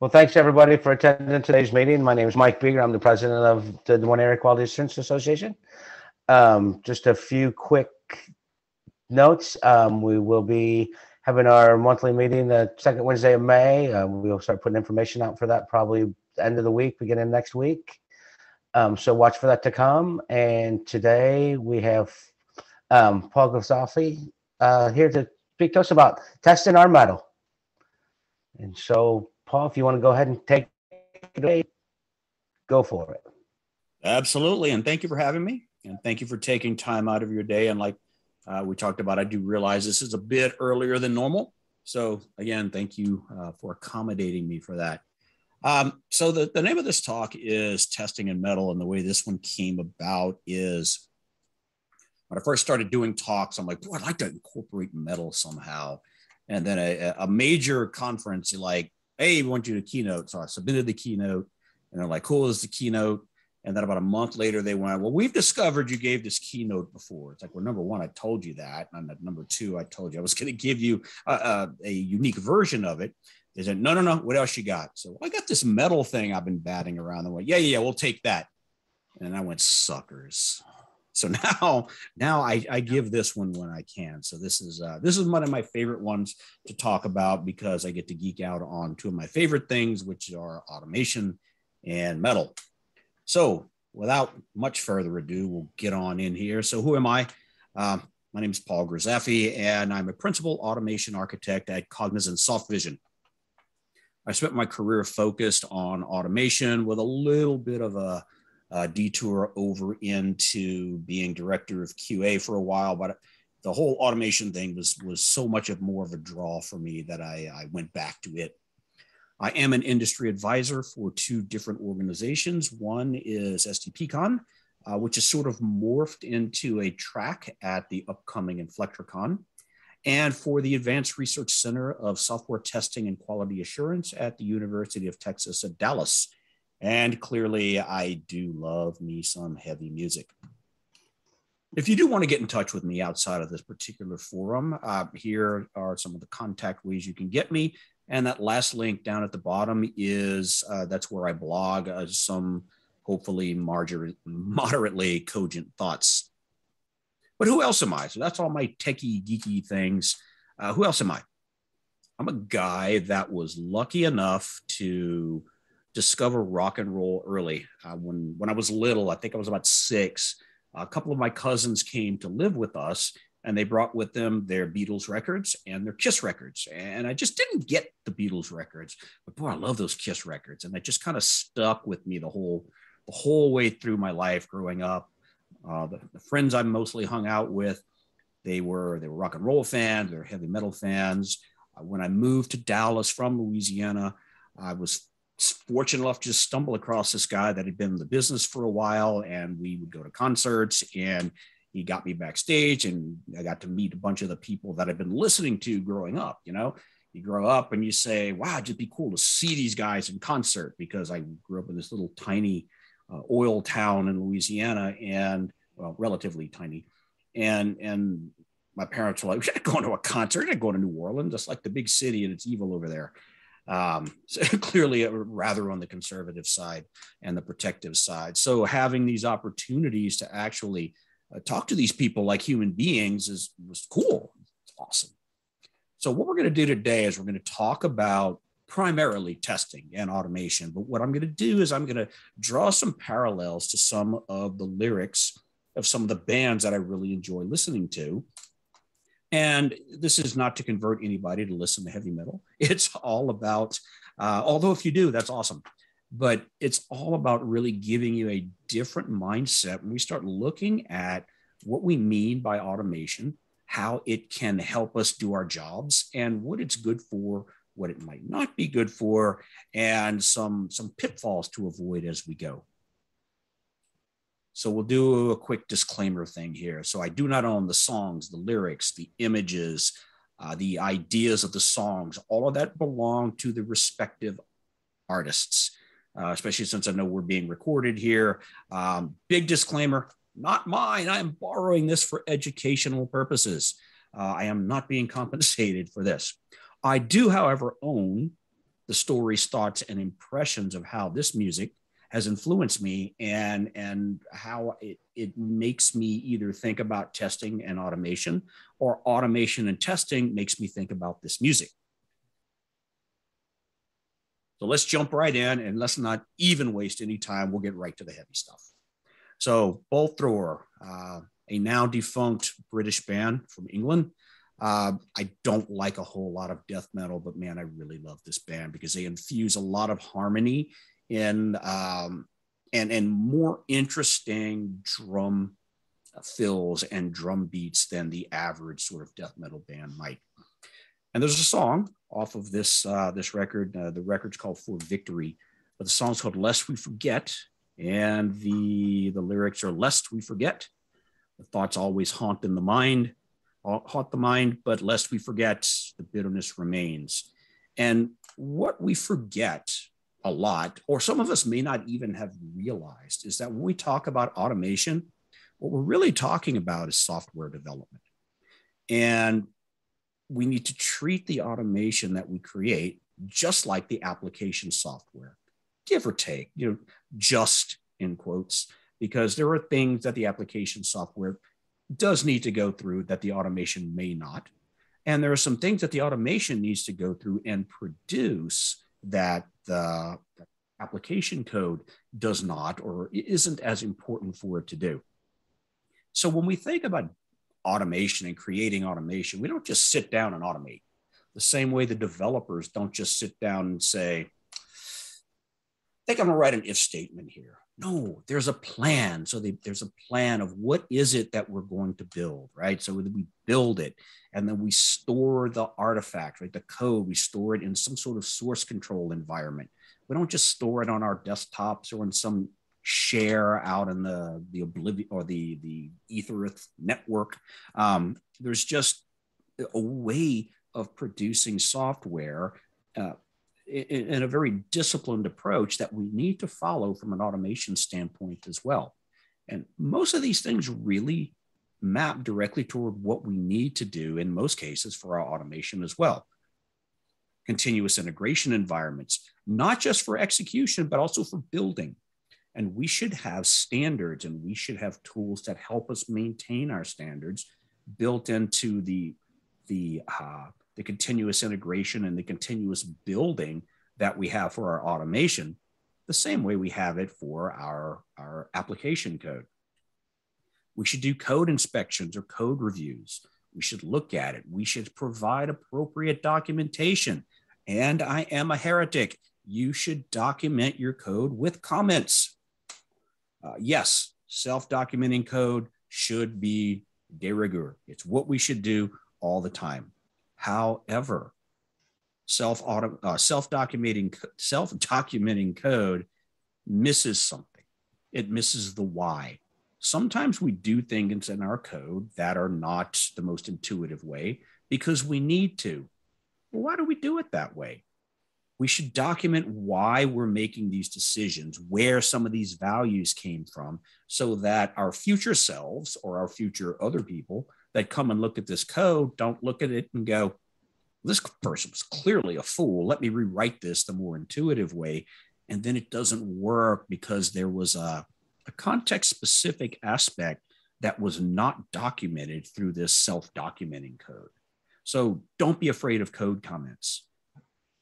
Well, thanks everybody for attending today's meeting. My name is Mike Beeger. I'm the president of the Des Moines Area Quality Assurance Association. Um, just a few quick notes. Um, we will be having our monthly meeting the second Wednesday of May. Uh, we'll start putting information out for that probably end of the week, beginning next week. Um, so watch for that to come. And today we have um, Paul Grizzaffi uh, here to speak to us about testing our metal. And so, Paul, if you want to go ahead and take it away, go for it. Absolutely. And thank you for having me. And thank you for taking time out of your day. And like uh, we talked about, I do realize this is a bit earlier than normal. So, again, thank you uh, for accommodating me for that. Um, so, the, the name of this talk is Testing in Metal. And the way this one came about is when I first started doing talks, I'm like, boy, I'd like to incorporate metal somehow. And then a, a major conference, like, hey, we want you to keynote. So I submitted the keynote and they're like, cool, is the keynote. And then about a month later, they went, Well, we've discovered you gave this keynote before. It's like, Well, number one, I told you that. And number two, I told you I was going to give you a, a, a, unique version of it. They said, No, no, no. What else you got? So I got this metal thing I've been batting around. They went, Yeah, yeah, yeah, we'll take that. And I went, Suckers. So now, now I, I give this one when I can. So this is uh, this is one of my favorite ones to talk about because I get to geek out on two of my favorite things, which are automation and metal. So without much further ado, we'll get on in here. So who am I? Um, my name is Paul Grizzaffi, and I'm a principal automation architect at Cognizant Softvision. I spent my career focused on automation with a little bit of a, a detour over into being director of QA for a while, but the whole automation thing was was so much of more of a draw for me that I, I went back to it I am an industry advisor for two different organizations. One is STPCon, uh, which is sort of morphed into a track at the upcoming InflectraCon, and for the Advanced Research Center of Software Testing and Quality Assurance at the University of Texas at Dallas. And clearly, I do love me some heavy music. If you do want to get in touch with me outside of this particular forum, uh, here are some of the contact ways you can get me. And that last link down at the bottom is uh, that's where I blog uh, some hopefully marger- moderately cogent thoughts. But who else am I? So that's all my techie, geeky things. Uh, who else am I? I'm a guy that was lucky enough to discover rock and roll early. Uh, when when I was little, I think I was about six. A couple of my cousins came to live with us, and they brought with them their Beatles records and their Kiss records. And I just didn't get the Beatles records, but boy, I love those Kiss records, and they just kind of stuck with me the whole the whole way through my life growing up. Uh, the, the, friends I mostly hung out with, they were they were rock and roll fans, they were heavy metal fans. Uh, when I moved to Dallas from Louisiana, I was fortunate enough to just stumble across this guy that had been in the business for a while, and we would go to concerts and he got me backstage and I got to meet a bunch of the people that I've been listening to growing up. You know, you grow up and you say, wow, it'd just be cool to see these guys in concert because I grew up in this little tiny uh, oil town in Louisiana and well, relatively tiny. And, and my parents were like, going to a concert, not going to New Orleans, just like the big city and it's evil over there. Um, so clearly rather on the conservative side and the protective side. So having these opportunities to actually uh, talk to these people like human beings is was cool. It's awesome. So what we're going to do today is we're going to talk about primarily testing and automation. But what I'm going to do is I'm going to draw some parallels to some of the lyrics of some of the bands that I really enjoy listening to. And this is not to convert anybody to listen to heavy metal. It's all about, uh, although if you do, that's awesome but it's all about really giving you a different mindset when we start looking at what we mean by automation, how it can help us do our jobs, and what it's good for, what it might not be good for, and some, some pitfalls to avoid as we go. So we'll do a quick disclaimer thing here. So I do not own the songs, the lyrics, the images, uh, the ideas of the songs. All of that belong to the respective artists uh, especially since I know we're being recorded here. Um, big disclaimer not mine. I am borrowing this for educational purposes. Uh, I am not being compensated for this. I do, however, own the stories, thoughts, and impressions of how this music has influenced me and and how it, it makes me either think about testing and automation or automation and testing makes me think about this music. So let's jump right in and let's not even waste any time. We'll get right to the heavy stuff. So bolt thrower uh, a now defunct british band from england. Uh, I don't like a whole lot of death metal, but man, I really love this band because they infuse a lot of harmony in um, and and more interesting drum fills and drum beats than the average sort of death metal band might. And there's a song off of this uh, this record. Uh, the record's called For Victory, but the song's called Lest We Forget, and the the lyrics are Lest we forget, the thoughts always haunt in the mind haunt the mind, but lest we forget, the bitterness remains. And what we forget a lot, or some of us may not even have realized, is that when we talk about automation, what we're really talking about is software development. And we need to treat the automation that we create just like the application software, give or take, you know, just in quotes, because there are things that the application software does need to go through that the automation may not. And there are some things that the automation needs to go through and produce that the application code does not or isn't as important for it to do. So when we think about automation and creating automation, we don't just sit down and automate. The same way the developers don't just sit down and say, I think I'm gonna write an if statement here. No, there's a plan. So they, there's a plan of what is it that we're going to build, right? So we build it and then we store the artifact, right? The code, we store it in some sort of source control environment. We don't just store it on our desktops or in some share out in the the oblivion or the the ethernet network. Um, there's just a way of producing software uh, in a very disciplined approach that we need to follow from an automation standpoint as well. And most of these things really map directly toward what we need to do in most cases for our automation as well. Continuous integration environments, not just for execution, but also for building. And we should have standards and we should have tools that help us maintain our standards built into the, the uh, the continuous integration and the continuous building that we have for our automation, the same way we have it for our, our application code. We should do code inspections or code reviews. We should look at it. We should provide appropriate documentation. And I am a heretic. You should document your code with comments. Uh, yes, self documenting code should be de rigueur. It's what we should do all the time. However, self uh, self documenting self documenting code misses something. It misses the why. Sometimes we do things in our code that are not the most intuitive way because we need to. Well, why do we do it that way? We should document why we're making these decisions, where some of these values came from, so that our future selves or our future other people that come and look at this code don't look at it and go, this person was clearly a fool. Let me rewrite this the more intuitive way. And then it doesn't work because there was a, a context specific aspect that was not documented through this self documenting code. So don't be afraid of code comments.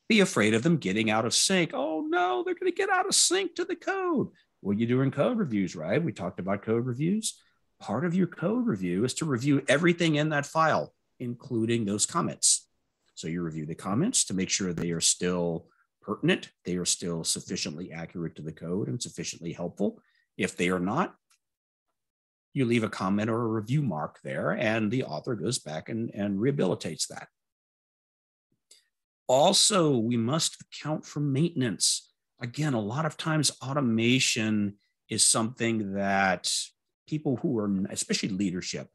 Be afraid of them getting out of sync. Oh no, they're going to get out of sync to the code. Well, you do in code reviews, right? We talked about code reviews part of your code review is to review everything in that file, including those comments. So you review the comments to make sure they are still pertinent, they are still sufficiently accurate to the code and sufficiently helpful. If they are not, you leave a comment or a review mark there, and the author goes back and, and rehabilitates that. Also, we must account for maintenance. Again, a lot of times automation is something that people who are, especially leadership,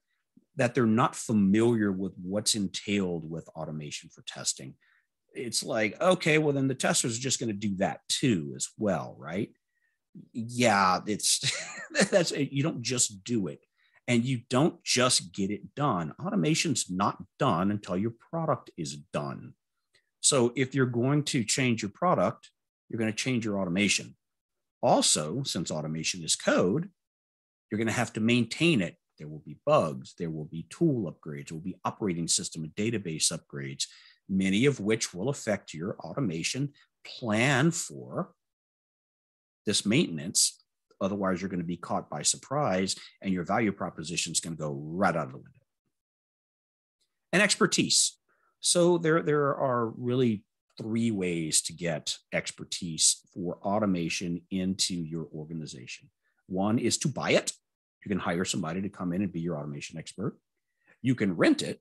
that they're not familiar with what's entailed with automation for testing. It's like, okay, well, then the testers are just going to do that too, as well, right? Yeah, it's that's you don't just do it and you don't just get it done. Automation's not done until your product is done. So if you're going to change your product, you're going to change your automation. Also, since automation is code, you're going to have to maintain it. There will be bugs, there will be tool upgrades, there will be operating system and database upgrades, many of which will affect your automation. Plan for this maintenance. Otherwise, you're going to be caught by surprise and your value proposition is going to go right out of the window. And expertise. So there, there are really three ways to get expertise for automation into your organization. One is to buy it. You can hire somebody to come in and be your automation expert. You can rent it,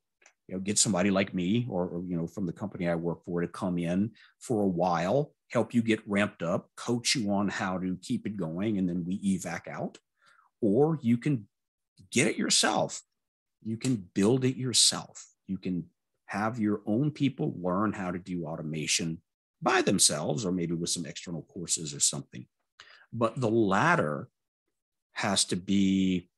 you know, get somebody like me or, or you know from the company I work for to come in for a while, help you get ramped up, coach you on how to keep it going, and then we evac out. Or you can get it yourself. You can build it yourself. You can have your own people learn how to do automation by themselves or maybe with some external courses or something. But the latter has to be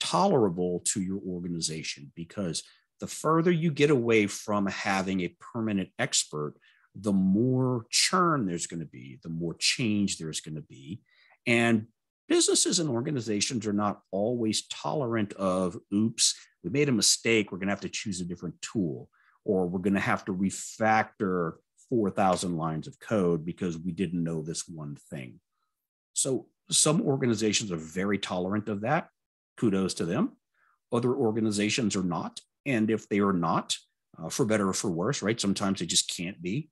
tolerable to your organization because the further you get away from having a permanent expert, the more churn there's going to be, the more change there's going to be. And businesses and organizations are not always tolerant of, oops, we made a mistake, we're going to have to choose a different tool, or we're going to have to refactor 4,000 lines of code because we didn't know this one thing. So some organizations are very tolerant of that. Kudos to them. Other organizations are not. And if they are not, uh, for better or for worse, right? Sometimes they just can't be.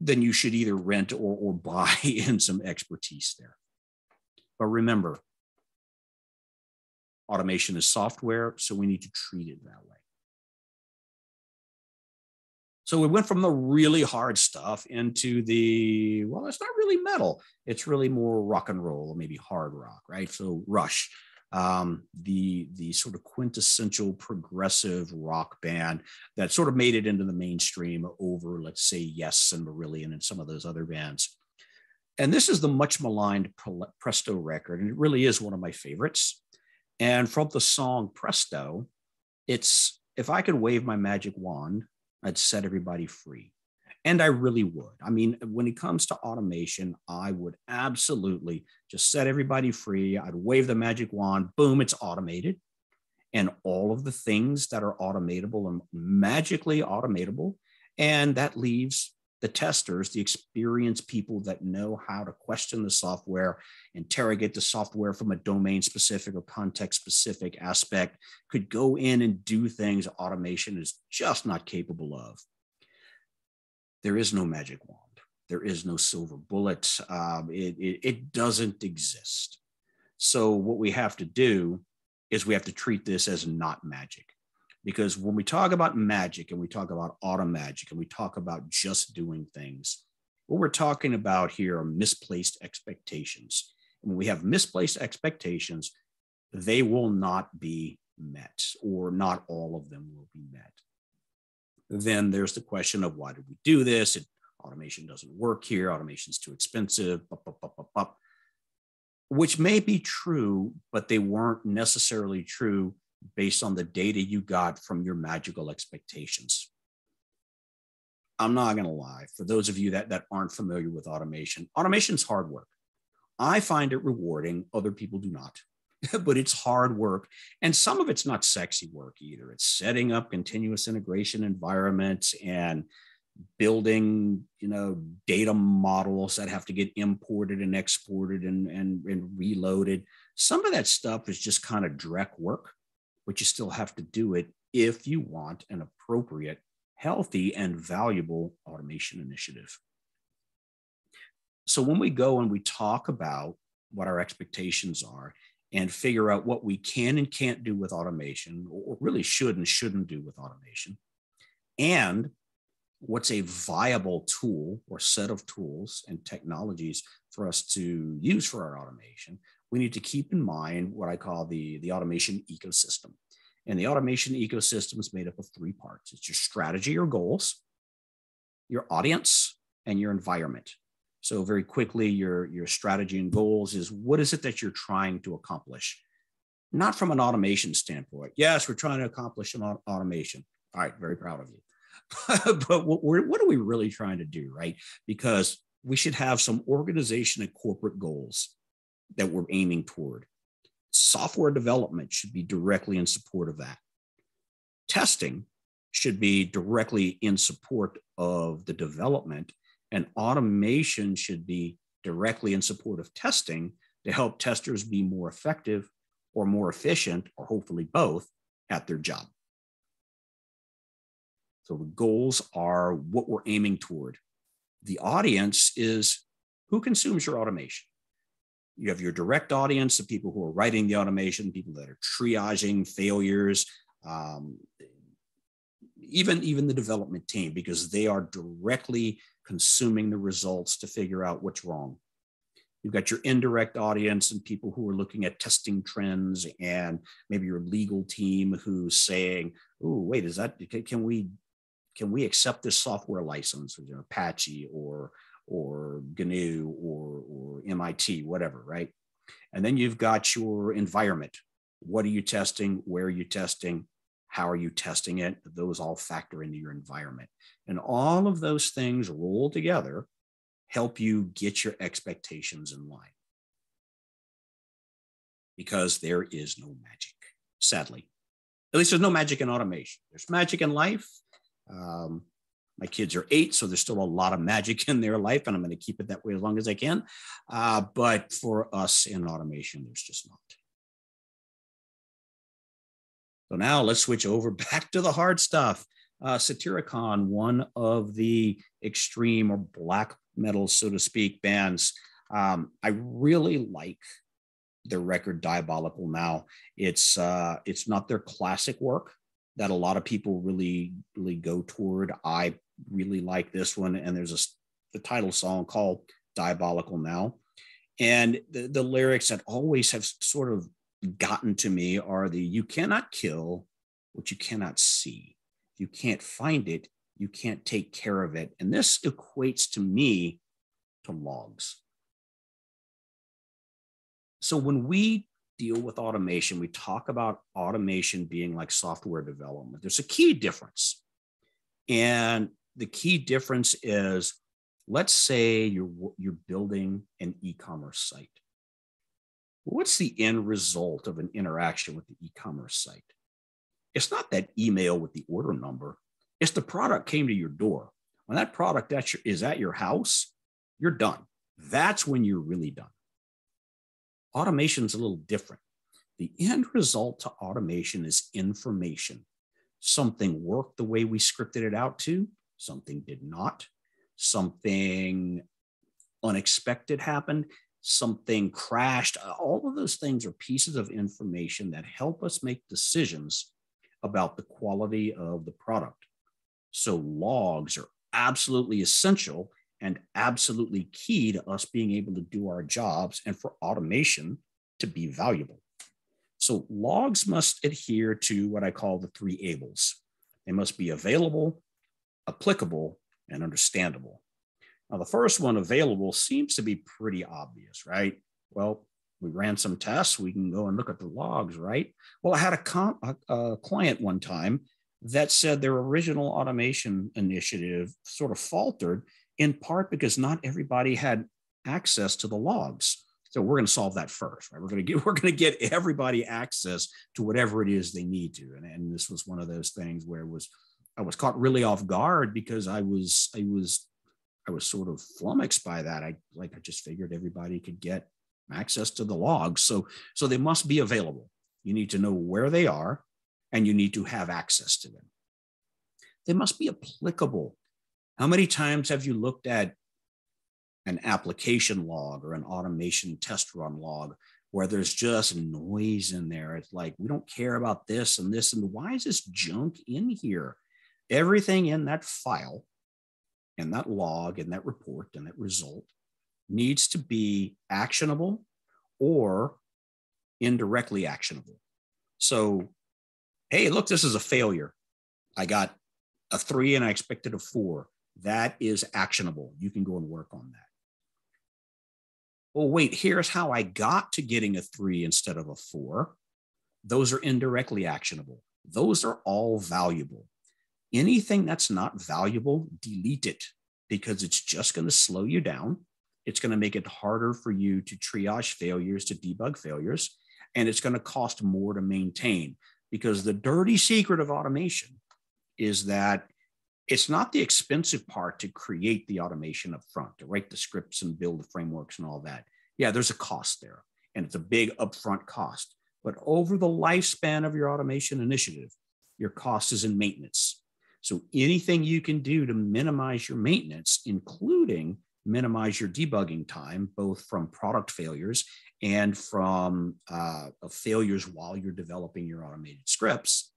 Then you should either rent or, or buy in some expertise there. But remember, automation is software, so we need to treat it that way. So we went from the really hard stuff into the, well, it's not really metal. It's really more rock and roll, maybe hard rock, right? So Rush, um, the the sort of quintessential progressive rock band that sort of made it into the mainstream over, let's say, Yes and Marillion and some of those other bands. And this is the much maligned Presto record, and it really is one of my favorites. And from the song Presto, it's if I could wave my magic wand, I'd set everybody free. And I really would. I mean, when it comes to automation, I would absolutely just set everybody free. I'd wave the magic wand, boom, it's automated. And all of the things that are automatable and magically automatable. And that leaves the testers, the experienced people that know how to question the software, interrogate the software from a domain specific or context specific aspect, could go in and do things automation is just not capable of. There is no magic wand. There is no silver bullet. Um, it, it, it doesn't exist. So, what we have to do is we have to treat this as not magic because when we talk about magic and we talk about auto magic and we talk about just doing things, what we're talking about here are misplaced expectations. And when we have misplaced expectations, they will not be met, or not all of them will be met. Then there's the question of why did we do this? It, automation doesn't work here. Automation is too expensive. which may be true, but they weren't necessarily true based on the data you got from your magical expectations. I'm not going to lie. For those of you that, that aren't familiar with automation, automation is hard work. I find it rewarding. Other people do not, but it's hard work. And some of it's not sexy work either. It's setting up continuous integration environments and building you know data models that have to get imported and exported and, and, and reloaded some of that stuff is just kind of dreck work but you still have to do it if you want an appropriate, healthy, and valuable automation initiative. So when we go and we talk about what our expectations are and figure out what we can and can't do with automation, or really should and shouldn't do with automation, and what's a viable tool or set of tools and technologies for us to use for our automation, we need to keep in mind what I call the, the automation ecosystem. And the automation ecosystem is made up of three parts it's your strategy or goals, your audience, and your environment. So, very quickly, your, your strategy and goals is what is it that you're trying to accomplish? Not from an automation standpoint. Yes, we're trying to accomplish an automation. All right, very proud of you. but what, what are we really trying to do, right? Because we should have some organization and corporate goals that we're aiming toward. Software development should be directly in support of that. Testing should be directly in support of the development, and automation should be directly in support of testing to help testers be more effective or more efficient, or hopefully both, at their job. So the goals are what we're aiming toward. The audience is who consumes your automation. You have your direct audience, the people who are writing the automation, people that are triaging failures, um, even, even the development team, because they are directly consuming the results to figure out what's wrong. You've got your indirect audience and people who are looking at testing trends, and maybe your legal team who's saying, "Oh, wait, is that can we can we accept this software license, know, Apache or or GNU or or MIT, whatever, right?" And then you've got your environment. What are you testing? Where are you testing? How are you testing it? Those all factor into your environment. And all of those things roll together help you get your expectations in line. Because there is no magic, sadly. At least there's no magic in automation. There's magic in life. Um, my kids are eight, so there's still a lot of magic in their life, and I'm going to keep it that way as long as I can. Uh, but for us in automation, there's just not. So now let's switch over back to the hard stuff. Uh, Satyricon, one of the extreme or black metal, so to speak, bands. Um, I really like their record Diabolical now. It's uh, it's not their classic work that a lot of people really really go toward. I really like this one, and there's a the title song called Diabolical Now, and the, the lyrics that always have sort of gotten to me are the "You cannot kill what you cannot see. You can't find it, you can't take care of it. And this equates to me to logs. So when we deal with automation, we talk about automation being like software development. There's a key difference. And the key difference is let's say you're, you're building an e commerce site. What's the end result of an interaction with the e commerce site? It's not that email with the order number, it's the product came to your door. When that product is at your house, you're done. That's when you're really done. Automation's a little different. The end result to automation is information. Something worked the way we scripted it out to, something did not, something unexpected happened, something crashed. All of those things are pieces of information that help us make decisions about the quality of the product. So logs are absolutely essential and absolutely key to us being able to do our jobs and for automation to be valuable. So logs must adhere to what I call the three ables. They must be available, applicable, and understandable. Now, the first one, available, seems to be pretty obvious, right? Well, we ran some tests. We can go and look at the logs, right? Well, I had a, a, a client one time that said their original automation initiative sort of faltered in part because not everybody had access to the logs. So we're going to solve that first, right? We're going to get we're going to get everybody access to whatever it is they need to. And, and this was one of those things where was I was caught really off guard because I was I was I was sort of flummoxed by that. I like I just figured everybody could get access to the logs. So so they must be available. You need to know where they are and you need to have access to them. They must be applicable. How many times have you looked at an application log or an automation test run log where there's just noise in there? It's like, we don't care about this and this, and why is this junk in here? Everything in that file and that log and that report and that result needs to be actionable or indirectly actionable. So hey, look, this is a failure. I got a three and I expected a four. That is actionable. You can go and work on that. Oh, wait, here's how I got to getting a three instead of a four. Those are indirectly actionable. Those are all valuable. Anything that's not valuable, delete it because it's just going to slow you down. It's going to make it harder for you to triage failures, to debug failures, and it's going to cost more to maintain because the dirty secret of automation is that it's not the expensive part to create the automation up front, to write the scripts and build the frameworks and all that. Yeah, there's a cost there, and it's a big upfront cost. But over the lifespan of your automation initiative, your cost is in maintenance. So anything you can do to minimize your maintenance, including minimize your debugging time, both from product failures and from uh, failures while you're developing your automated scripts,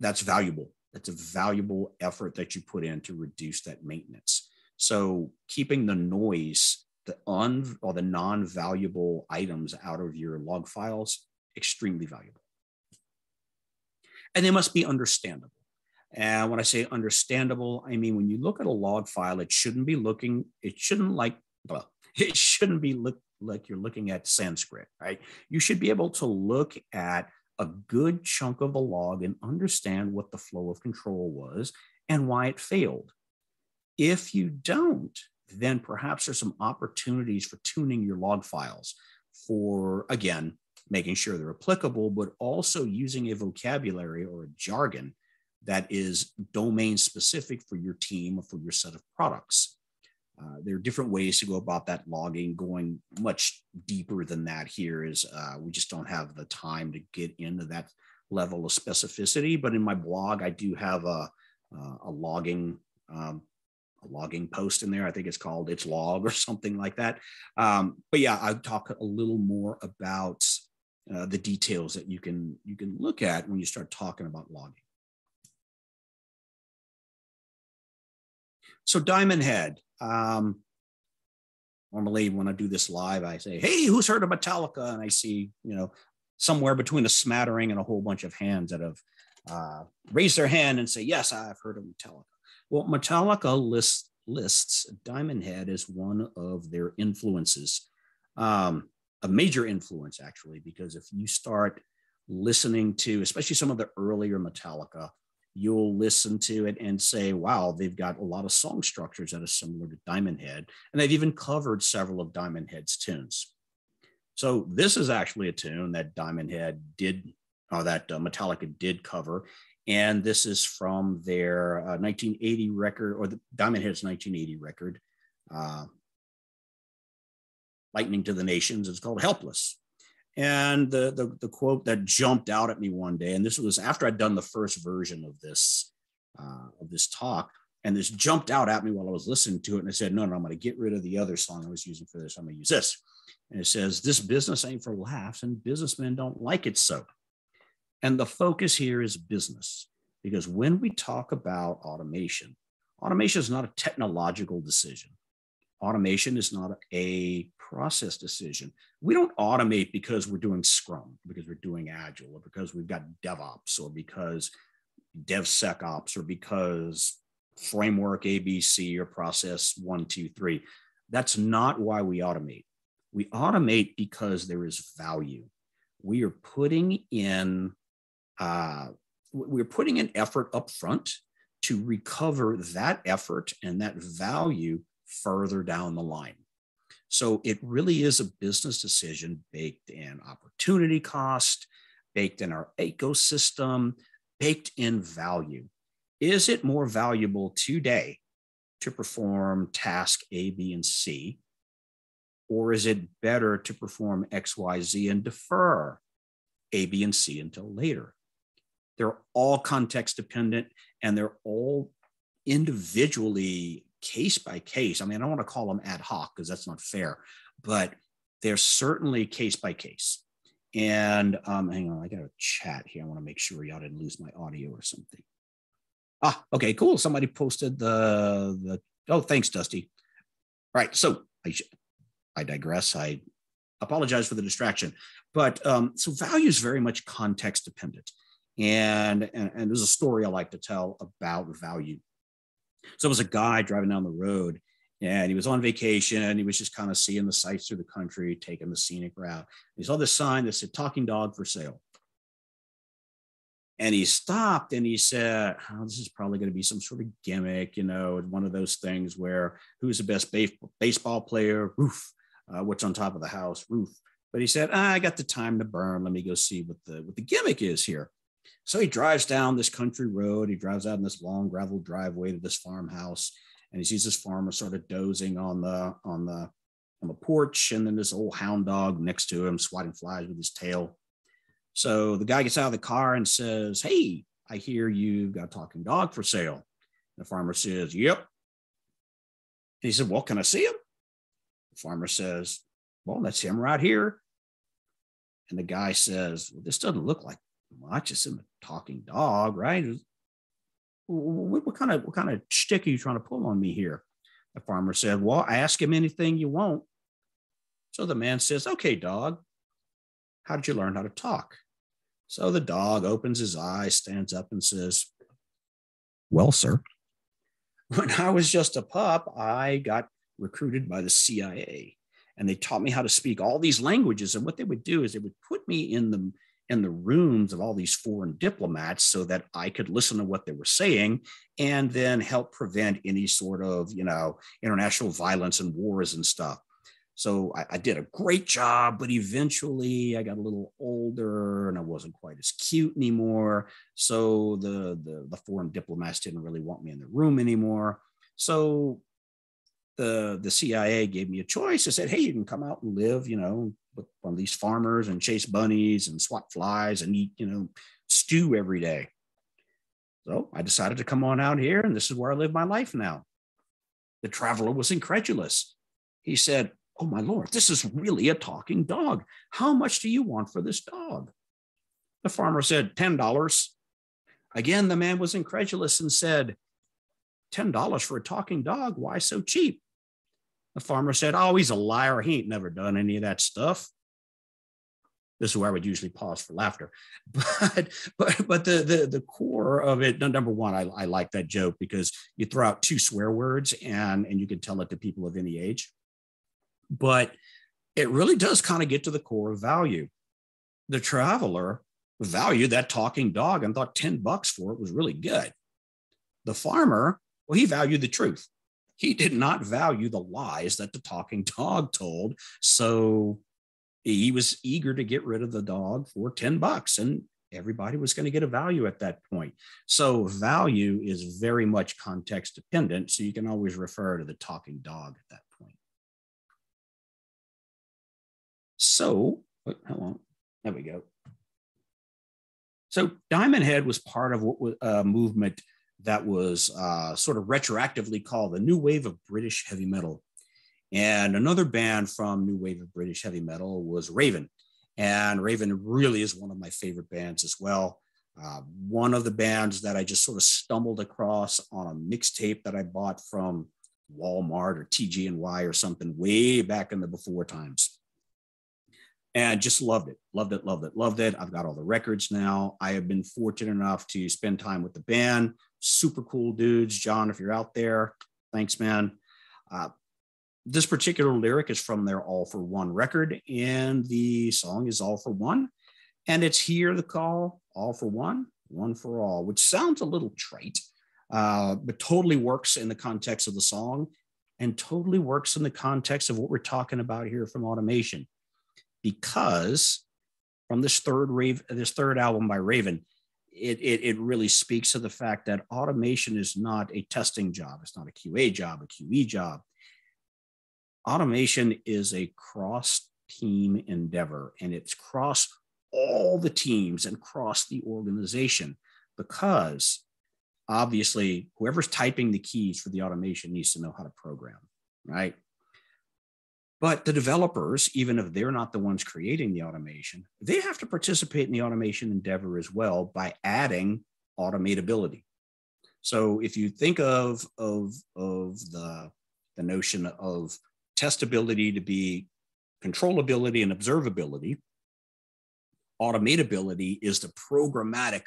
that's valuable. That's a valuable effort that you put in to reduce that maintenance. So keeping the noise, the un or the non-valuable items out of your log files, extremely valuable. And they must be understandable. And when I say understandable, I mean when you look at a log file, it shouldn't be looking, it shouldn't like, well, it shouldn't be look like you're looking at Sanskrit, right? You should be able to look at a good chunk of the log and understand what the flow of control was and why it failed. If you don't, then perhaps there's some opportunities for tuning your log files for, again, making sure they're applicable, but also using a vocabulary or a jargon that is domain specific for your team or for your set of products. Uh, there are different ways to go about that logging. Going much deeper than that here is uh, we just don't have the time to get into that level of specificity. But in my blog, I do have a, uh, a logging um, a logging post in there. I think it's called "It's Log" or something like that. Um, but yeah, I'll talk a little more about uh, the details that you can you can look at when you start talking about logging. So Diamond Head. Um, normally, when I do this live, I say, "Hey, who's heard of Metallica?" And I see, you know, somewhere between a smattering and a whole bunch of hands that have uh, raised their hand and say, "Yes, I've heard of Metallica." Well, Metallica lists lists Diamond Head as one of their influences, um, a major influence actually, because if you start listening to, especially some of the earlier Metallica, you'll listen to it and say, wow, they've got a lot of song structures that are similar to Diamond Head. And they've even covered several of Diamond Head's tunes. So this is actually a tune that Diamond Head did, or that uh, Metallica did cover. And this is from their uh, 1980 record, or the Diamond Head's 1980 record, uh, Lightning to the Nations. It's called Helpless. And the, the, the quote that jumped out at me one day, and this was after I'd done the first version of this uh, of this talk, and this jumped out at me while I was listening to it, and I said, "No, no, I'm going to get rid of the other song I was using for this. I'm going to use this." And it says, "This business ain't for laughs, and businessmen don't like it so." And the focus here is business, because when we talk about automation, automation is not a technological decision. Automation is not a process decision. We don't automate because we're doing Scrum, because we're doing Agile, or because we've got DevOps, or because DevSecOps, or because framework ABC or process one, two, three. That's not why we automate. We automate because there is value. We are putting in uh, we're putting an effort up front to recover that effort and that value further down the line. So it really is a business decision baked in opportunity cost, baked in our ecosystem, baked in value. Is it more valuable today to perform task A, B, and C? Or is it better to perform X, Y, Z and defer A, B, and C until later? They're all context dependent and they're all individually case by case. I mean, I don't want to call them ad hoc because that's not fair, but they're certainly case by case. And um, hang on, I got a chat here. I want to make sure y'all didn't lose my audio or something. Ah, okay, cool. Somebody posted the the. Oh, thanks, Dusty. All right, so I I digress. I apologize for the distraction, but um, so value is very much context dependent, and, and and there's a story I like to tell about value. So it was a guy driving down the road and he was on vacation and he was just kind of seeing the sights through the country, taking the scenic route. He saw this sign that said talking dog for sale. And he stopped and he said, oh, This is probably going to be some sort of gimmick, you know, one of those things where who's the best baseball player? Roof. Uh, what's on top of the house? Roof. But he said, ah, I got the time to burn. Let me go see what the what the gimmick is here. So he drives down this country road. He drives out in this long gravel driveway to this farmhouse, and he sees this farmer sort of dozing on the on the on the porch, and then this old hound dog next to him swatting flies with his tail. So the guy gets out of the car and says, Hey, I hear you've got a talking dog for sale. The farmer says, Yep. And he said, Well, can I see him? The farmer says, Well, that's him right here. And the guy says, Well, this doesn't look like It's a talking dog, right? What, what kind of what kind of shtick are you trying to pull on me here? The farmer said, Well, ask him anything you want. So the man says, Okay, dog, how did you learn how to talk? So the dog opens his eyes, stands up, and says, Well, sir, when I was just a pup, I got recruited by the CIA and they taught me how to speak all these languages. And what they would do is they would put me in the in the rooms of all these foreign diplomats so that I could listen to what they were saying and then help prevent any sort of, you know, international violence and wars and stuff. So I, I, did a great job, but eventually I got a little older and I wasn't quite as cute anymore. So the, the, the foreign diplomats didn't really want me in the room anymore. So the, the CIA gave me a choice. They said, hey, you can come out and live, you know, with one of these farmers and chase bunnies and swat flies and eat, you know, stew every day. So I decided to come on out here, and this is where I live my life now. The traveler was incredulous. He said, Oh, my Lord, this is really a talking dog. How much do you want for this dog? The farmer said, $10. Again, the man was incredulous and said, $10 for a talking dog? Why so cheap? The farmer said, Oh, he's a liar. He ain't never done any of that stuff. This is where I would usually pause for laughter. But but but the the, the core of it, number one, I, I like that joke because you throw out two swear words and and you can tell it to people of any age but it really does kind of get to the core of value. The traveler valued that talking dog and thought 10 bucks for it was really good. The farmer, well, he valued the truth. He did not value the lies that the talking dog told. So he was eager to get rid of the dog for 10 bucks and everybody was going to get a value at that point. So value is very much context dependent. So you can always refer to the talking dog at that point. So, how long? There we go. So, Diamond Head was part of what was a uh, movement that was uh, sort of retroactively called the New Wave of British Heavy Metal. And another band from New Wave of British Heavy Metal was Raven. And Raven really is one of my favorite bands as well. Uh, one of the bands that I just sort of stumbled across on a mixtape that I bought from Walmart or TG&Y or something way back in the before times and just loved it, loved it, loved it, loved it. I've got all the records now. I have been fortunate enough to spend time with the band. Super cool dudes. John, if you're out there, thanks, man. Uh, this particular lyric is from their All for One record, and the song is All for One. And it's here the call, All for One, One for All, which sounds a little trite, uh, but totally works in the context of the song and totally works in the context of what we're talking about here from automation because from this third rave, this third album by Raven, it, it, it really speaks to the fact that automation is not a testing job. It's not a QA job, a QE job. Automation is a cross team endeavor and it's cross all the teams and cross the organization because obviously whoever's typing the keys for the automation needs to know how to program, right? But the developers, even if they're not the ones creating the automation, they have to participate in the automation endeavor as well by adding automatability. So if you think of, of, of the, the notion of testability to be controllability and observability, automatability is the programmatic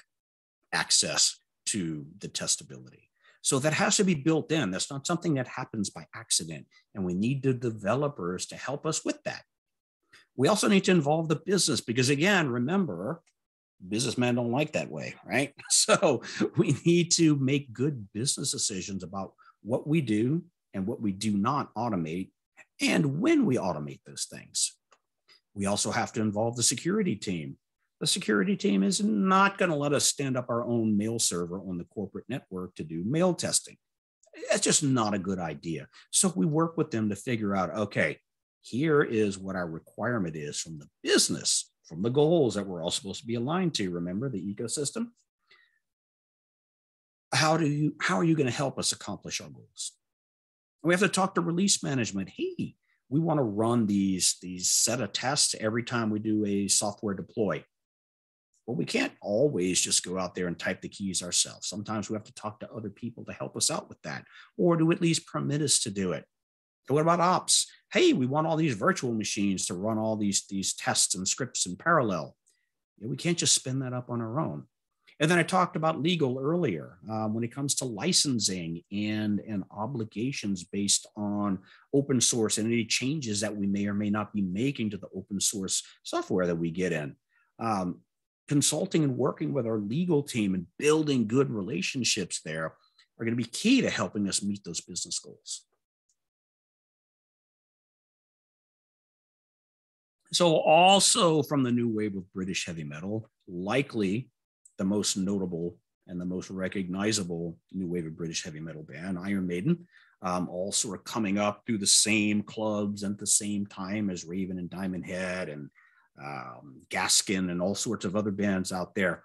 access to the testability. So that has to be built in. That's not something that happens by accident. And we need the developers to help us with that. We also need to involve the business because, again, remember, businessmen don't like that way, right? So we need to make good business decisions about what we do and what we do not automate and when we automate those things. We also have to involve the security team. The security team is not going to let us stand up our own mail server on the corporate network to do mail testing. That's just not a good idea. So we work with them to figure out okay, here is what our requirement is from the business from the goals that we're all supposed to be aligned to. Remember the ecosystem? How do you how are you going to help us accomplish our goals? We have to talk to release management. Hey, we want to run these these set of tests every time we do a software deploy. Well, we can't always just go out there and type the keys ourselves. Sometimes we have to talk to other people to help us out with that, or to at least permit us to do it. And what about ops? Hey, we want all these virtual machines to run all these, these tests and scripts in parallel. Yeah, we can't just spin that up on our own. And then I talked about legal earlier um, when it comes to licensing and, and obligations based on open source and any changes that we may or may not be making to the open source software that we get in. Um, consulting and working with our legal team and building good relationships there are going to be key to helping us meet those business goals. So, also from the new wave of British heavy metal, likely the most notable and the most recognizable new wave of British heavy metal band, Iron Maiden, um, all sort of coming up through the same clubs at the same time as Raven and Diamond Head and um, Gaskin and all sorts of other bands out there.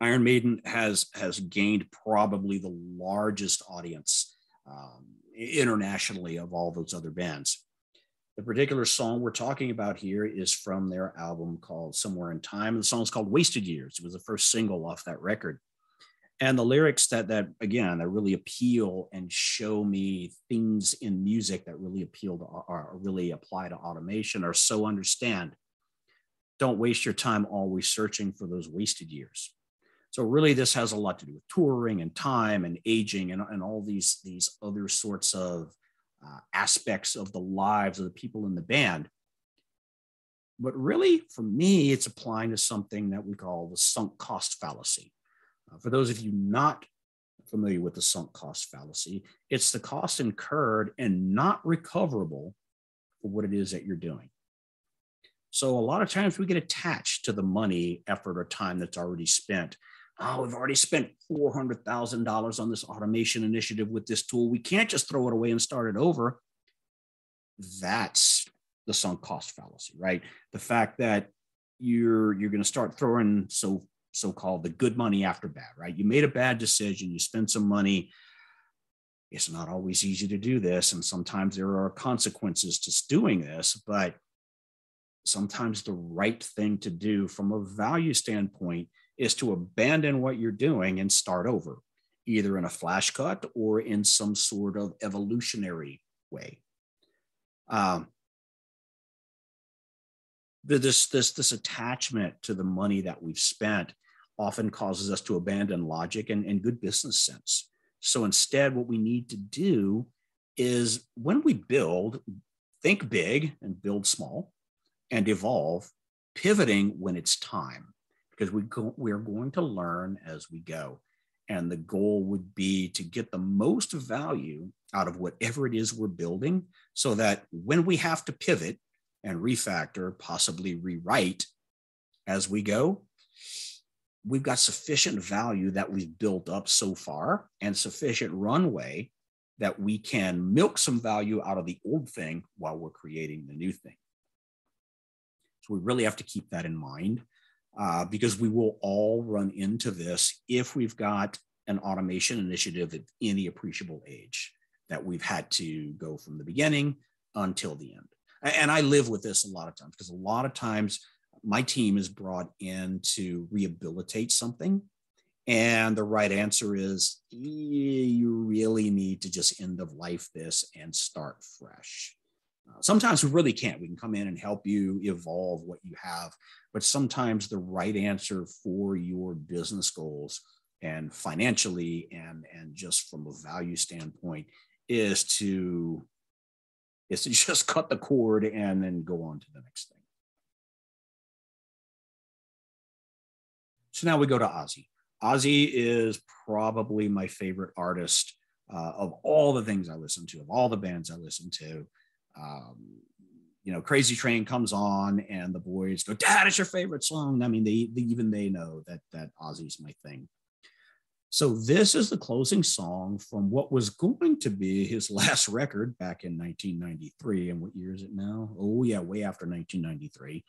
Iron Maiden has has gained probably the largest audience um, internationally of all those other bands. The particular song we're talking about here is from their album called Somewhere in Time. And the song is called Wasted Years. It was the first single off that record. And the lyrics that that again that really appeal and show me things in music that really appeal to or really apply to automation are so understand. Don't waste your time always searching for those wasted years. So really, this has a lot to do with touring and time and aging and, and all these these other sorts of uh, aspects of the lives of the people in the band. But really, for me, it's applying to something that we call the sunk cost fallacy. Uh, for those of you not familiar with the sunk cost fallacy, it's the cost incurred and not recoverable for what it is that you're doing. So, a lot of times we get attached to the money, effort, or time that's already spent oh, we've already spent $400,000 on this automation initiative with this tool. We can't just throw it away and start it over. That's the sunk cost fallacy, right? The fact that you're you're going to start throwing so so-called the good money after bad, right? You made a bad decision, you spent some money. It's not always easy to do this, and sometimes there are consequences to doing this, but sometimes the right thing to do from a value standpoint is to abandon what you're doing and start over, either in a flash cut or in some sort of evolutionary way. Um, this this this attachment to the money that we've spent often causes us to abandon logic and, and good business sense. So instead, what we need to do is when we build, think big and build small and evolve, pivoting when it's time because we go, we're going to learn as we go. And the goal would be to get the most value out of whatever it is we're building so that when we have to pivot and refactor, possibly rewrite as we go, we've got sufficient value that we've built up so far and sufficient runway that we can milk some value out of the old thing while we're creating the new thing. So we really have to keep that in mind uh, because we will all run into this if we've got an automation initiative at any appreciable age that we've had to go from the beginning until the end. And I live with this a lot of times because a lot of times my team is brought in to rehabilitate something. And the right answer is you really need to just end of life this and start fresh. Sometimes we really can't. We can come in and help you evolve what you have, but sometimes the right answer for your business goals and financially and and just from a value standpoint is to is to just cut the cord and then go on to the next thing. So now we go to Ozzy. Ozzy is probably my favorite artist uh, of all the things I listen to, of all the bands I listen to. Um, you know, Crazy Train comes on, and the boys go, "Dad, it's your favorite song." I mean, they, they even they know that that Ozzy's my thing. So this is the closing song from what was going to be his last record back in 1993. And what year is it now? Oh yeah, way after 1993.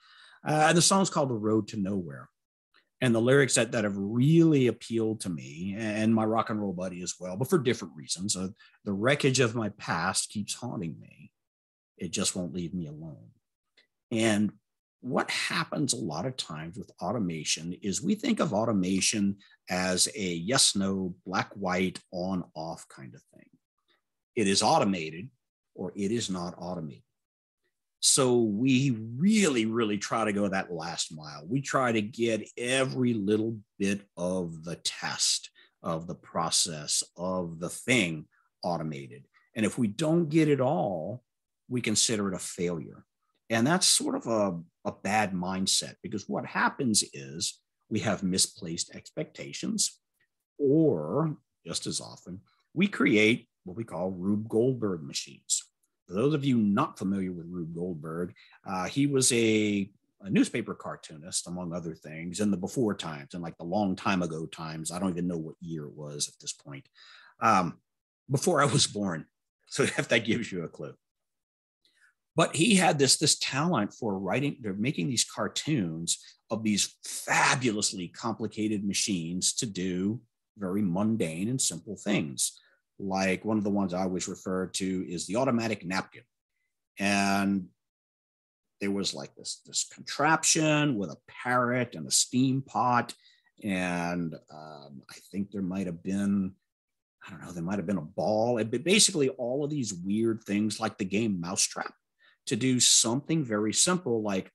Uh, and the song's called "The Road to Nowhere." and the lyrics that, that have really appealed to me and my rock and roll buddy as well, but for different reasons. Uh, the wreckage of my past keeps haunting me. It just won't leave me alone. And what happens a lot of times with automation is we think of automation as a yes, no, black, white, on, off kind of thing. It is automated or it is not automated. So we really, really try to go that last mile. We try to get every little bit of the test, of the process, of the thing automated. And if we don't get it all, we consider it a failure. And that's sort of a, a bad mindset because what happens is we have misplaced expectations, or just as often, we create what we call Rube Goldberg machines. For those of you not familiar with Rube Goldberg, uh, he was a, a, newspaper cartoonist, among other things, in the before times and like the long time ago times. I don't even know what year it was at this point, um, before I was born. So if that gives you a clue. But he had this, this talent for writing, they're making these cartoons of these fabulously complicated machines to do very mundane and simple things like one of the ones I always refer to is the automatic napkin. And there was like this, this contraption with a parrot and a steam pot. And um, I think there might have been, I don't know, there might have been a ball. But basically, all of these weird things like the game Mousetrap to do something very simple like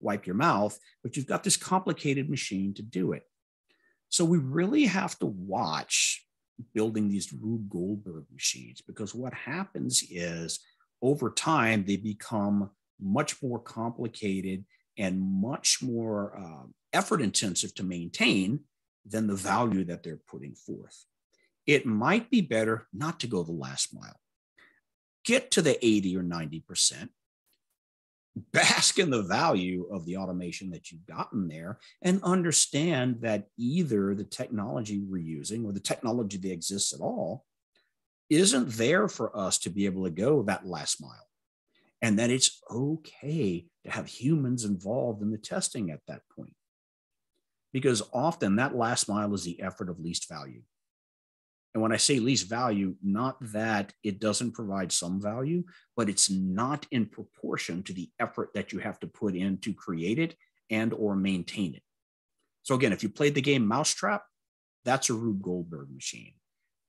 wipe your mouth, but you've got this complicated machine to do it. So we really have to watch building these Rube Goldberg machines because what happens is over time they become much more complicated and much more uh, effort intensive to maintain than the value that they're putting forth. It might be better not to go the last mile. Get to the 80 or 90%, bask in the value of the automation that you've gotten there and understand that either the technology we're using or the technology that exists at all isn't there for us to be able to go that last mile. And that it's okay to have humans involved in the testing at that point. Because often that last mile is the effort of least value. And when I say least value, not that it doesn't provide some value, but it's not in proportion to the effort that you have to put in to create it and or maintain it. So again, if you played the game Mousetrap, that's a Rube Goldberg machine.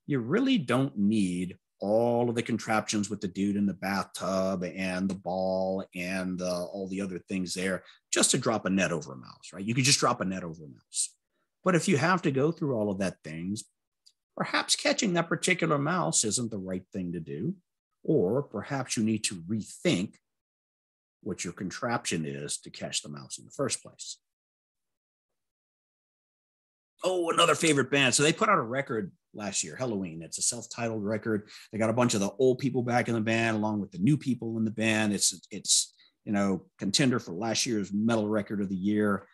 You really don't need all of the contraptions with the dude in the bathtub and the ball and uh, all the other things there just to drop a net over a mouse, right? You could just drop a net over a mouse. But if you have to go through all of that things, perhaps catching that particular mouse isn't the right thing to do, or perhaps you need to rethink what your contraption is to catch the mouse in the first place. Oh, another favorite band. So they put out a record last year, Helloween. It's a self-titled record. They got a bunch of the old people back in the band along with the new people in the band. It's it's you know contender for last year's metal record of the year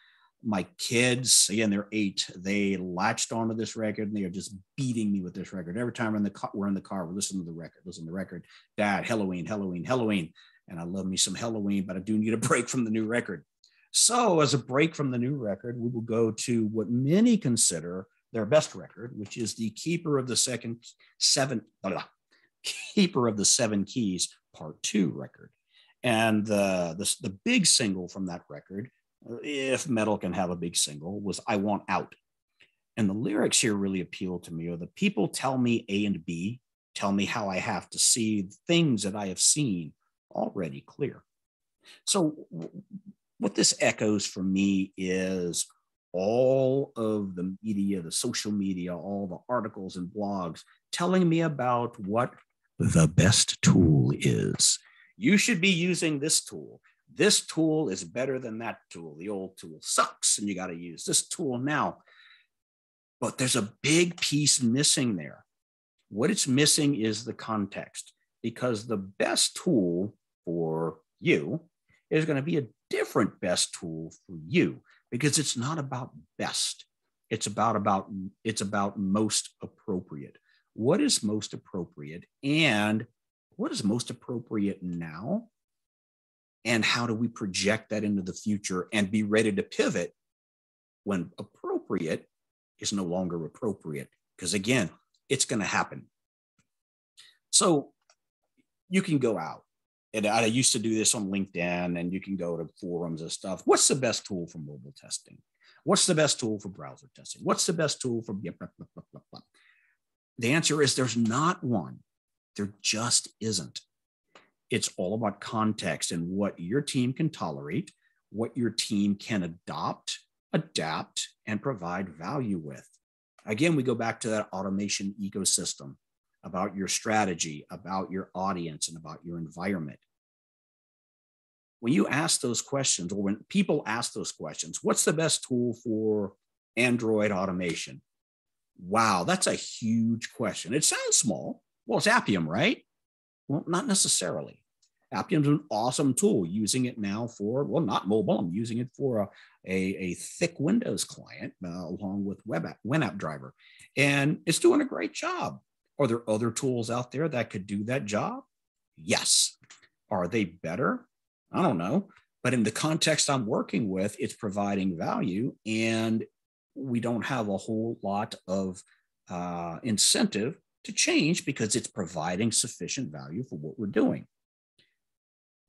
my kids again they're eight they latched onto this record and they are just beating me with this record. Every time we're in the car we're in the car we listen to the record listen to the record. Dad Helloween Helloween Helloween. And i love me some Helloween but i do need a break from the new record. So as a break from the new record we will go to what many consider their best record which is the keeper of the second seven blah, keeper of the seven keys part two record. And the, the the big single from that record if metal can have a big single, was I Want Out. And the lyrics here really appeal to me, or the people tell me A and B, tell me how I have to see things that I have seen already clear. So, what this echoes for me is all of the media, the social media, all the articles and blogs telling me about what the best tool is. You should be using this tool this tool is better than that tool. The old tool sucks and you got to use this tool now. But there's a big piece missing there. What it's missing is the context because the best tool for you is going to be a different best tool for you because it's not about best. It's about about it's about most appropriate. What is most appropriate and what is most appropriate now and how do we project that into the future and be ready to pivot when appropriate is no longer appropriate. Because again it's going to happen. So you can go out. And i used to do this on linkedin and you can go to forums and stuff. What's the best tool for mobile testing? What's the best tool for browser testing? What's the best tool for blah, blah, blah, the answer is there's not one. There just isn't it's all about context and what your team can tolerate, what your team can adopt, adapt, and provide value with. Again, we go back to that automation ecosystem about your strategy, about your audience, and about your environment. When you ask those questions, or when people ask those questions, what's the best tool for Android automation? Wow, that's a huge question. It sounds small. Well, it's Appium, right? Well, not necessarily. Appium's an awesome tool. Using it now for, well, not mobile. I'm using it for a, a, a thick Windows client uh, along with Web app, WinAppDriver. And it's doing a great job. Are there other tools out there that could do that job? Yes. Are they better? I don't know. But in the context I'm working with, it's providing value. And we don't have a whole lot of uh, incentive to change because it's providing sufficient value for what we're doing.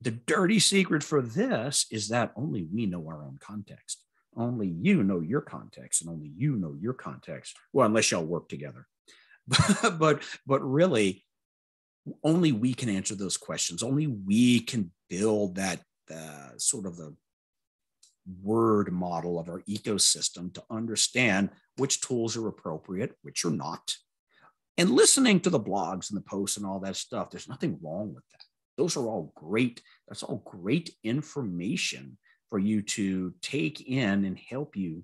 The dirty secret for this is that only we know our own context. Only you know your context, and only you know your context. Well, unless y'all work together. but but really, only we can answer those questions. Only we can build that uh, sort of the word model of our ecosystem to understand which tools are appropriate, which are not, and listening to the blogs and the posts and all that stuff, there's nothing wrong with that. Those are all great. That's all great information for you to take in and help you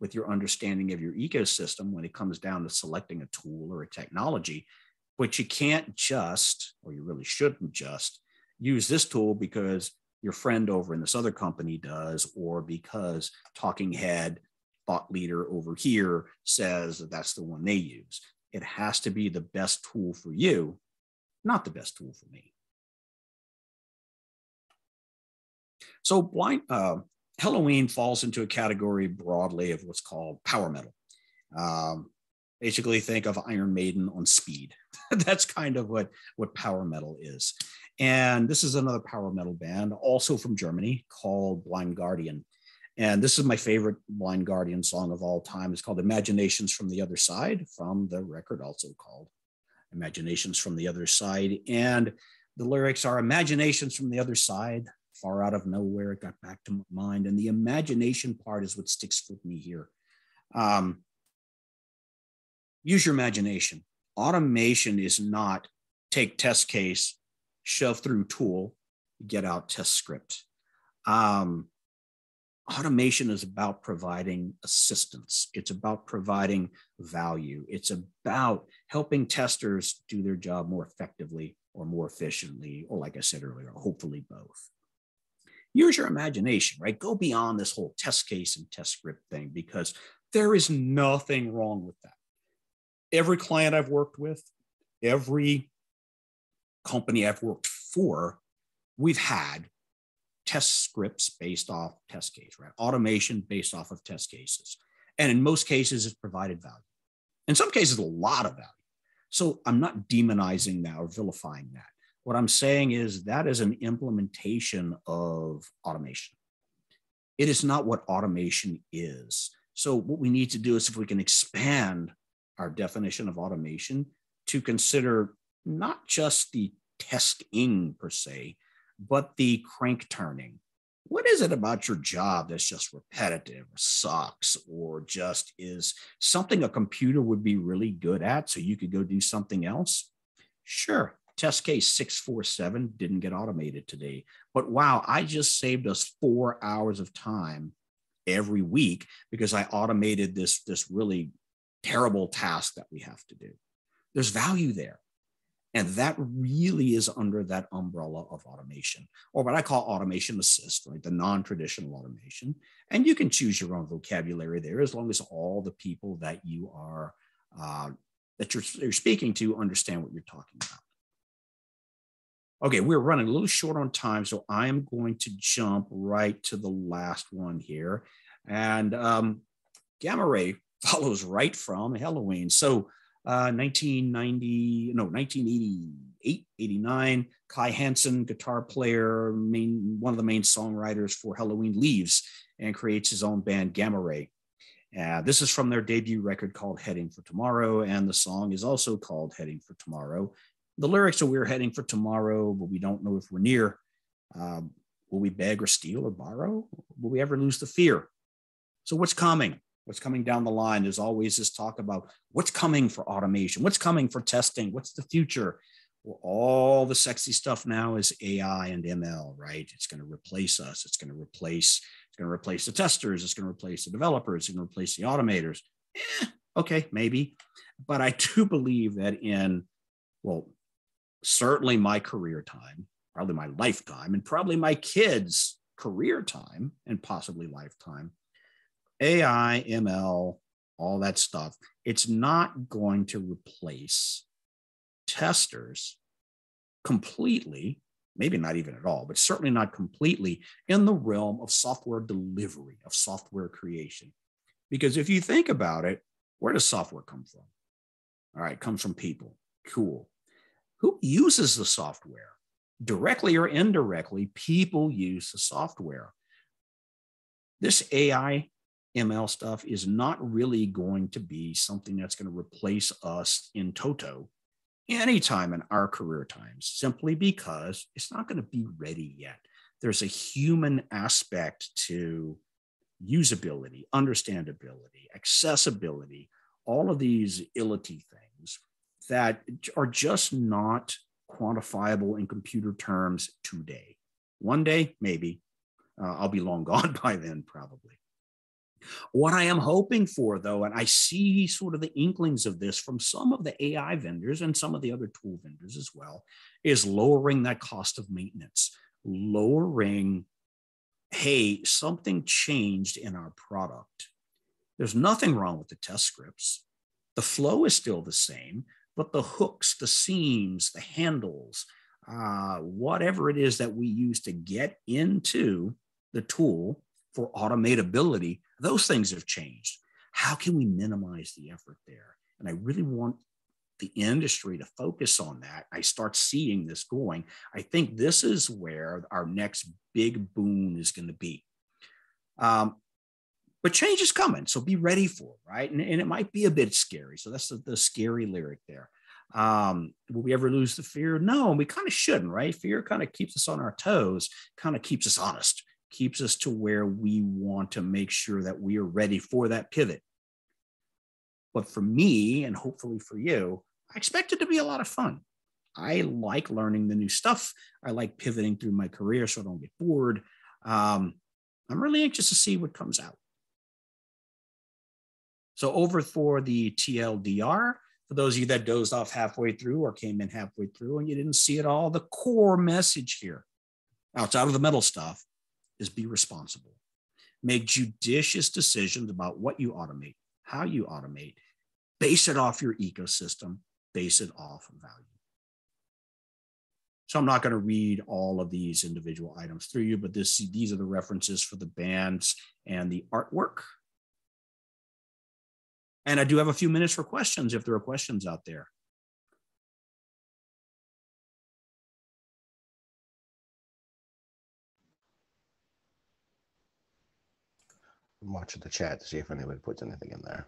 with your understanding of your ecosystem when it comes down to selecting a tool or a technology. But you can't just, or you really shouldn't just, use this tool because your friend over in this other company does, or because Talking Head thought leader over here says that that's the one they use. It has to be the best tool for you, not the best tool for me. So blind uh, Helloween falls into a category broadly of what's called power metal. Um, basically, think of Iron Maiden on speed. That's kind of what what power metal is. And this is another power metal band, also from Germany, called Blind Guardian. And this is my favorite Blind Guardian song of all time. It's called Imaginations from the Other Side, from the record also called Imaginations from the Other Side. And the lyrics are Imaginations from the Other Side, far out of nowhere. It got back to my mind. And the imagination part is what sticks with me here. Um, use your imagination. Automation is not take test case, shove through tool, get out test script. Um, automation is about providing assistance. It's about providing value. It's about helping testers do their job more effectively or more efficiently, or like I said earlier, hopefully both. Use your imagination, right? Go beyond this whole test case and test script thing because there is nothing wrong with that. Every client I've worked with, every company I've worked for, we've had test scripts based off test case, right? Automation based off of test cases. And in most cases, it's provided value. In some cases, a lot of value. So I'm not demonizing that or vilifying that. What I'm saying is that is an implementation of automation. It is not what automation is. So, what we need to do is if we can expand our definition of automation to consider not just the testing per se, but the crank turning. What is it about your job that's just repetitive or sucks or just is something a computer would be really good at so you could go do something else? Sure, Test case 647 didn't get automated today. But wow, I just saved us four hours of time every week because I automated this, this really terrible task that we have to do. There's value there. And that really is under that umbrella of automation, or what I call automation assist, right? The non traditional automation. And you can choose your own vocabulary there as long as all the people that you are, uh, that you're, you're speaking to understand what you're talking about. Okay, we're running a little short on time, so I am going to jump right to the last one here. And um, gamma ray follows right from Helloween. So uh, 1990, no, 1988, 89, Kai Hansen, guitar player, main, one of the main songwriters for Helloween, leaves and creates his own band Gamma Ray. Uh, this is from their debut record called Heading for Tomorrow, and the song is also called Heading for Tomorrow the lyrics are we're heading for tomorrow, but we don't know if we're near. Um, will we beg or steal or borrow? Will we ever lose the fear? So, what's coming? What's coming down the line? There's always this talk about what's coming for automation, what's coming for testing, what's the future? Well, all the sexy stuff now is AI and ML, right? It's going to replace us. It's going to replace. It's going to replace the testers. It's going to replace the developers. It's going to replace the automators. Eh, okay, maybe, but I do believe that in well, certainly my career time, probably my lifetime, and probably my kids' career time and possibly lifetime. AI, ML, all that stuff, it's not going to replace testers completely, maybe not even at all, but certainly not completely in the realm of software delivery, of software creation. Because if you think about it, where does software come from? All right, comes from people. Cool who uses the software? Directly or indirectly, people use the software. This AI ML stuff is not really going to be something that's going to replace us in toto anytime in our career times, simply because it's not going to be ready yet. There's a human aspect to usability, understandability, accessibility, all of these illity things that are just not quantifiable in computer terms today. One day, maybe. Uh, I'll be long gone by then, probably. What I am hoping for, though, and I see sort of the inklings of this from some of the AI vendors and some of the other tool vendors as well, is lowering that cost of maintenance, lowering, hey, something changed in our product. There's nothing wrong with the test scripts. The flow is still the same but the hooks, the seams, the handles, uh, whatever it is that we use to get into the tool for automatability, those things have changed. How can we minimize the effort there? And I really want the industry to focus on that. I start seeing this going. I think this is where our next big boon is going to be. Um, but change is coming so be ready for it right? And, and it might be a bit scary so that's the, the scary lyric there. Um, will we ever lose the fear? No and we kind of shouldn't right? Fear kind of keeps us on our toes kind of keeps us honest keeps us to where we want to make sure that we are ready for that pivot. But for me and hopefully for you i expect it to be a lot of fun. I like learning the new stuff. I like pivoting through my career so i don't get bored. Um, i'm really anxious to see what comes out so over for the TLDR, for those of you that dozed off halfway through or came in halfway through and you didn't see it all, the core message here, outside of the metal stuff, is be responsible. Make judicious decisions about what you automate, how you automate, base it off your ecosystem, base it off of value. So I'm not going to read all of these individual items through you, but this, these are the references for the bands and the artwork and I do have a few minutes for questions if there are questions out there. I'm watching the chat to see if anybody puts anything in there.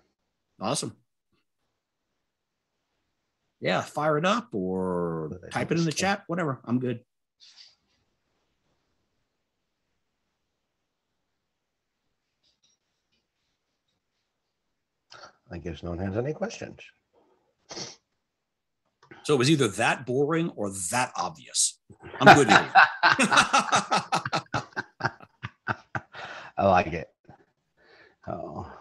Awesome. Yeah, fire it up or type it in the chat, whatever. I'm good. I guess no one has any questions. So it was either that boring or that obvious. I'm good. I like it. Oh,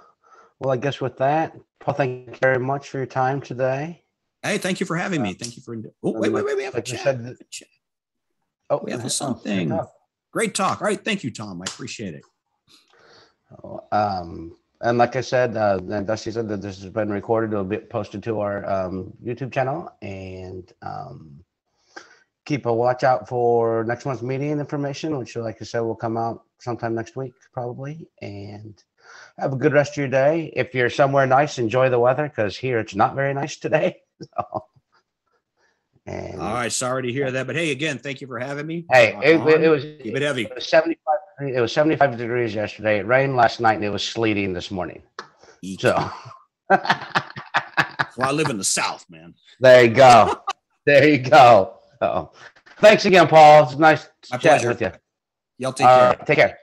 well, I guess with that, Paul, thank you very much for your time today. Hey, thank you for having me. Thank you for. Oh, wait, wait, wait. We have Like a chat. said, Oh, we have something. Great talk. All right. Thank you, Tom. I appreciate it. Oh, Um, and like I said, uh, and Dusty said that this has been recorded. It'll be posted to our um, YouTube channel, and um, keep a watch out for next month's meeting information, which, like I said, will come out sometime next week, probably. And have a good rest of your day. If you're somewhere nice, enjoy the weather because here it's not very nice today. So, and All right. Sorry to hear that. But hey, again, thank you for having me. hey, it, it was Keep it heavy. it was 75 it was 75 degrees yesterday. It rained last night and it was sleeting this morning. Eek. So Well, I live in the South, man. there you go. there you go. So, thanks again, Paul. It's nice My chatting pleasure. with you. Y'all take All care. take care.